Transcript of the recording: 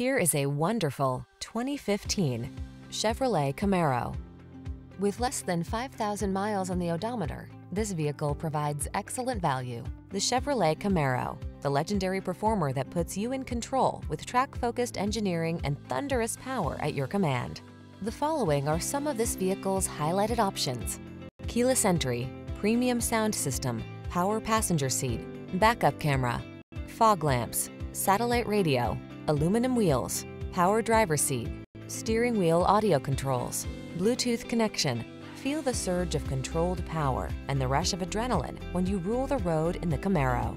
Here is a wonderful 2015 Chevrolet Camaro. With less than 5,000 miles on the odometer, this vehicle provides excellent value. The Chevrolet Camaro, the legendary performer that puts you in control with track-focused engineering and thunderous power at your command. The following are some of this vehicle's highlighted options. Keyless entry, premium sound system, power passenger seat, backup camera, fog lamps, satellite radio, aluminum wheels, power driver seat, steering wheel audio controls, Bluetooth connection. Feel the surge of controlled power and the rush of adrenaline when you rule the road in the Camaro.